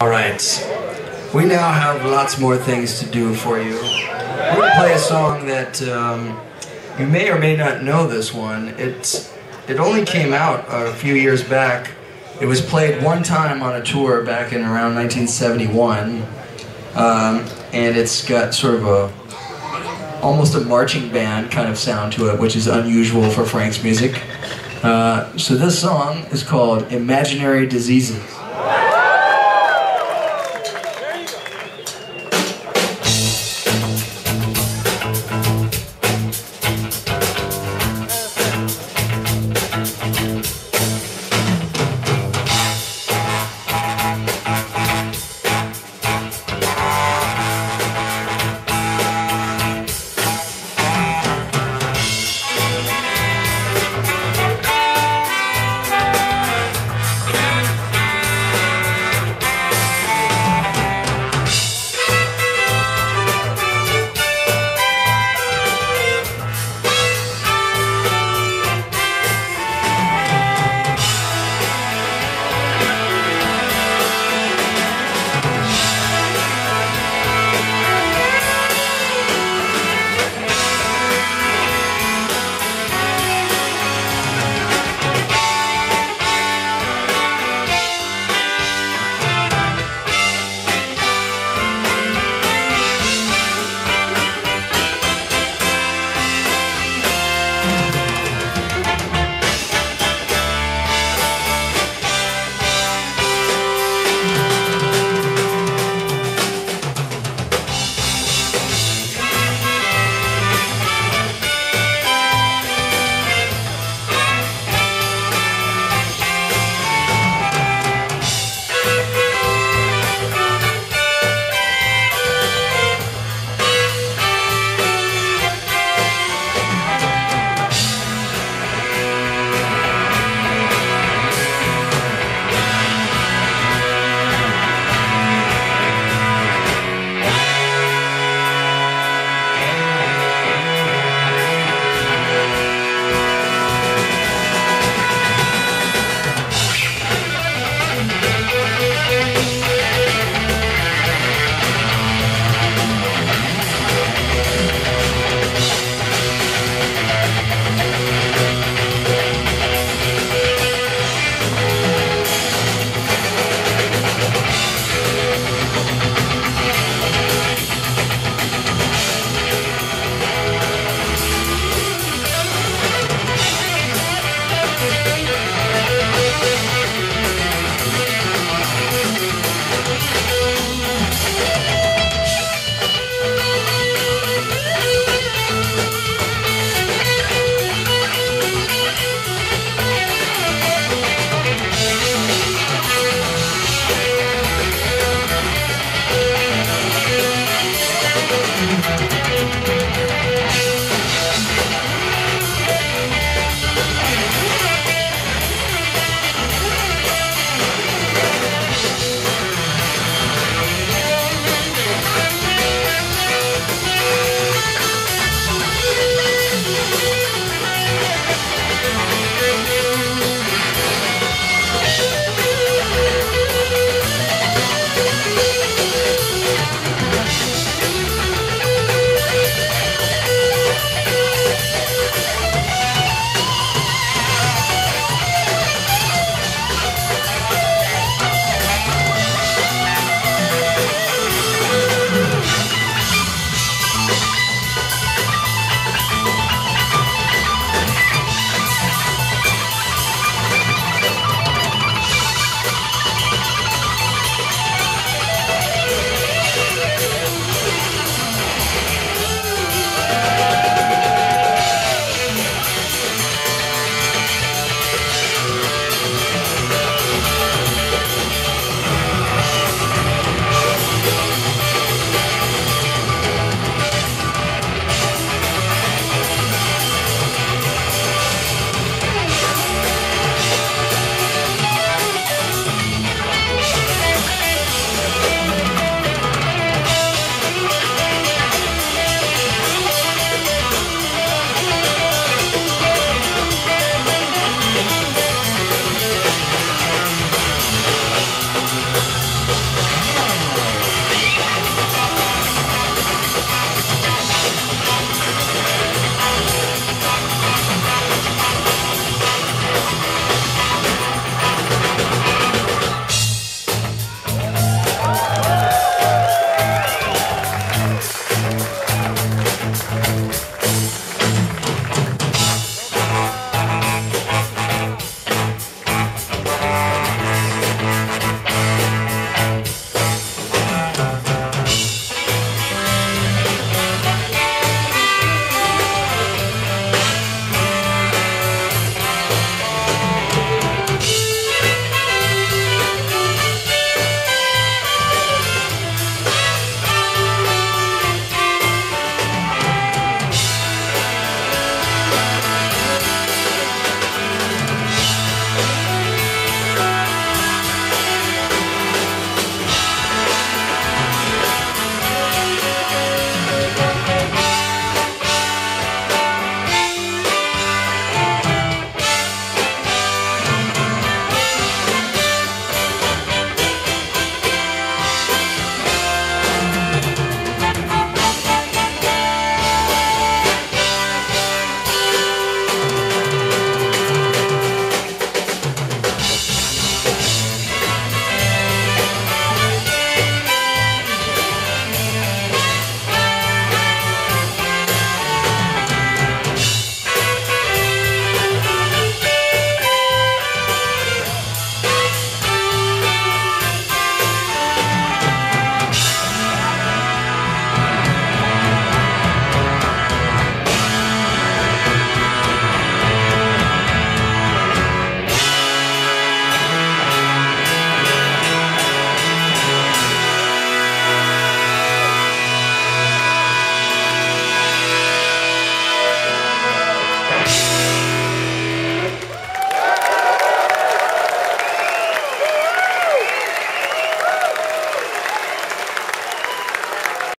All right. We now have lots more things to do for you. We're going to play a song that um, you may or may not know this one. It's, it only came out a few years back. It was played one time on a tour back in around 1971. Um, and it's got sort of a almost a marching band kind of sound to it, which is unusual for Frank's music. Uh, so this song is called Imaginary Diseases.